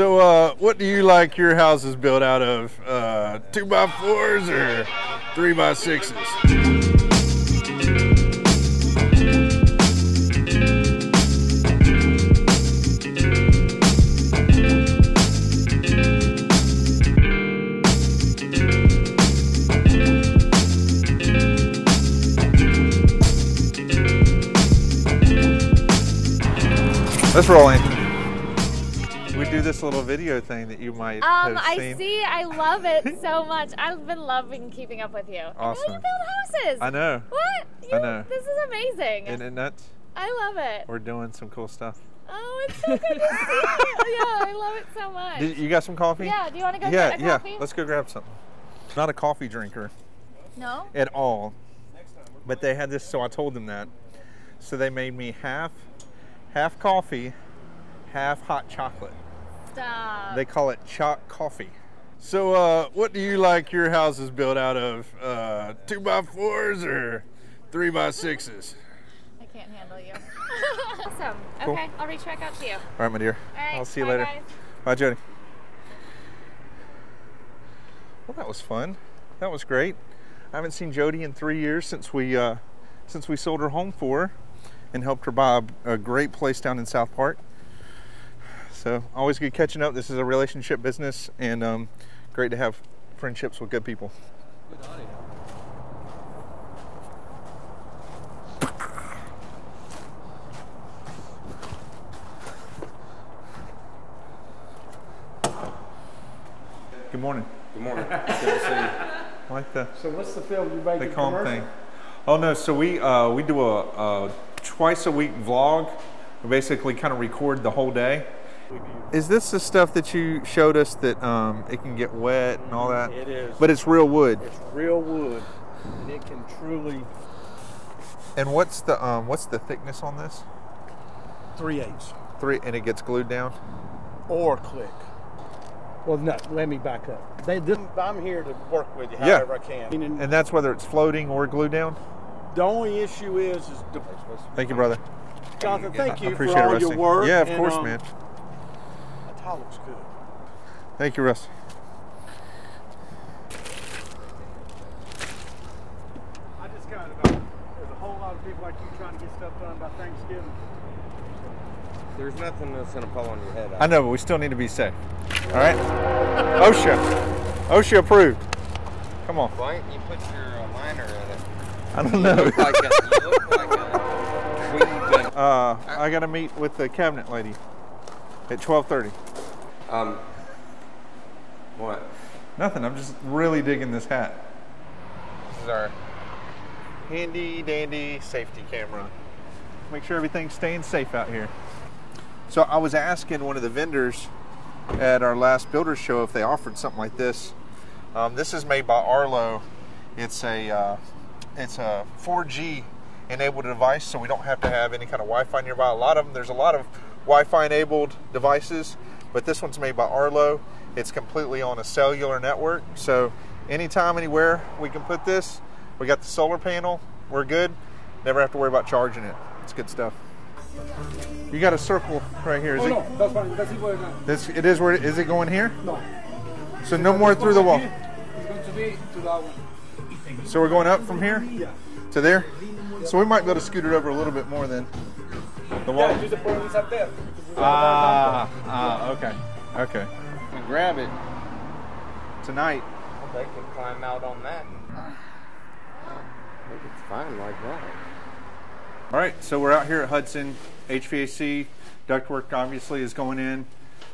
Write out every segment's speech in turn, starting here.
So, uh, what do you like your houses built out of? Uh, two by fours or three by sixes? Let's roll. Do this little video thing that you might Um, have I see. I love it so much. I've been loving keeping up with you. I know Awesome. you build houses. I know. What? I know. This is amazing. Isn't it nuts? I love it. We're doing some cool stuff. Oh, it's so good to see. you. yeah, I love it so much. Did, you got some coffee? yeah. Do you want to go yeah, get a yeah. coffee? Let's go grab something. Not a coffee drinker No. at all, but they had this, so I told them that. So they made me half, half coffee, half hot chocolate. Stop. They call it choc coffee. So, uh, what do you like your houses built out of? Uh, two by fours or three by sixes? I can't handle you. awesome. Cool. Okay, I'll reach back out to you. All right, my dear. All right, I'll see you bye, later. guys. Bye, Jody. Well, that was fun. That was great. I haven't seen Jody in three years since we uh, since we sold her home for her and helped her buy a, a great place down in South Park. So always good catching up. This is a relationship business, and um, great to have friendships with good people. Good morning. Good morning. Good to see you. Like the So what's the film you the making The calm commercial? thing. Oh no, so we uh, we do a, a twice a week vlog. We basically kind of record the whole day. Is this the stuff that you showed us that um, it can get wet and all that? It is. But it's real wood. It's real wood, and it can truly And what's the um, what's the thickness on this? three eighths Three, and it gets glued down. or click. Well, no, let me back up. They, this, I'm here to work with you Yeah. however I can. Meaning, And that's whether it's floating or glued down. the only issue is, is the, Thank you, brother. Jonathan, thank I you appreciate for all it, your work. Yeah, of and, course, um, man. That tile looks good. Thank you, Russ. I just got about. There's a whole lot of people like you trying to get stuff done by Thanksgiving. There's nothing that's gonna fall on your head. I know, but we still need to be safe. All right. OSHA. OSHA approved. Come on. Why don't you put your uh, liner in it? I don't know. like a, like a. Uh, I gotta meet with the cabinet lady at 12:30. Um. What? Nothing. I'm just really digging this hat. This is our. Handy dandy safety camera. Make sure everything's staying safe out here. So I was asking one of the vendors at our last builder show if they offered something like this. Um, this is made by Arlo. It's a uh, it's a 4G enabled device, so we don't have to have any kind of Wi-Fi nearby. A lot of them, there's a lot of Wi-Fi enabled devices, but this one's made by Arlo. It's completely on a cellular network, so anytime, anywhere, we can put this. We got the solar panel. We're good. Never have to worry about charging it. It's good stuff. You got a circle right here. Is Oh it? no, that's fine. That's it. Well, This, it is where is it going here? no. So no more through the wall. It's going to be to that one. So we're going up from here Yeah. to there. So we might be able to scoot it over a little bit more than the wall. Yeah, do the police up there. Ah, ah, okay, okay. And grab it tonight. They can climb out on that. I think it's fine like that. All right, so we're out here at Hudson HVAC. Ductwork obviously is going in.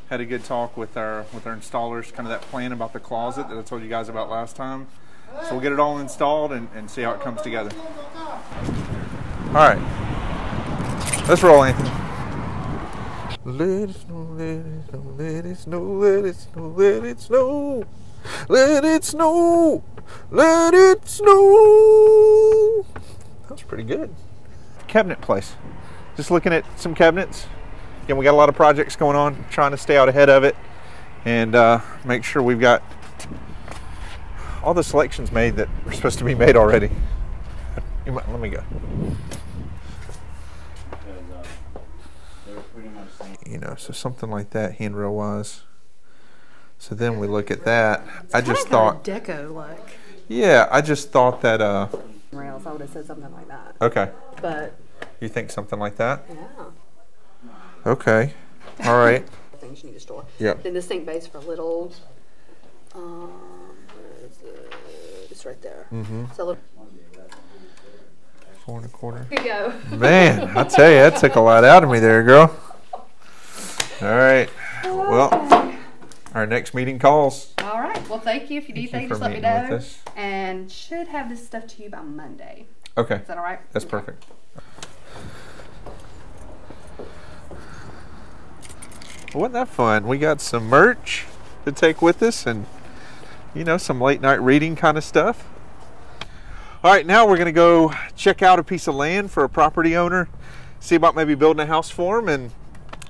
Had a good talk with our with our installers, kind of that plan about the closet that I told you guys about last time. So we'll get it all installed and, and see how it comes together. All right, let's roll, Anthony. Let it snow, let it snow, let it snow, let it snow, let it snow, let it snow, let it snow. That was pretty good cabinet place. Just looking at some cabinets. Again, we got a lot of projects going on, trying to stay out ahead of it and uh, make sure we've got all the selections made that are supposed to be made already. You might, let me go. You know, so something like that, handrail wise. So then we look at that. I just thought, a deco look. yeah, I just thought that. Uh, Rails, I would have said something like that. okay, But you think something like that? yeah, Okay, all right. things you need to store. Yep. Then the sink base for little. Um, where is it? It's right there. Mm-hmm. So look, Four and a quarter. here you go. Man, I tell you, that took a lot out of me there, girl. All right. Well, our next meeting calls. All right. Well, thank you. If you need Thank you things, just let me meeting with know. us. And should have this stuff to you by Monday. Okay, Is that all right? that's perfect. Wasn't that fun? We got some merch to take with us and, you know, some late night reading kind of stuff. All right, now we're going to go check out a piece of land for a property owner, see about maybe building a house for him, and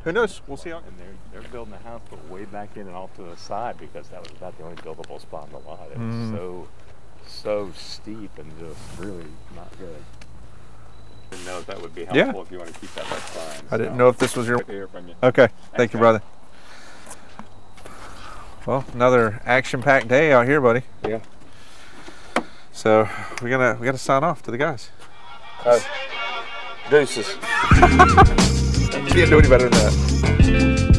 who knows? We'll see how. And they're, they're building a house, but way back in and off to the side because that was about the only buildable spot in the lot. It was Mm. so, so steep and just really not good. Didn't know if that would be Yeah. helpful if you want to keep that, that's fine. I didn't know if this was your. Good hear from you. Okay, thank you, brother. Well, another action-packed day out here, buddy. Yeah. So we're gonna we gotta sign off to the guys. Deuces. You can't do any better than that.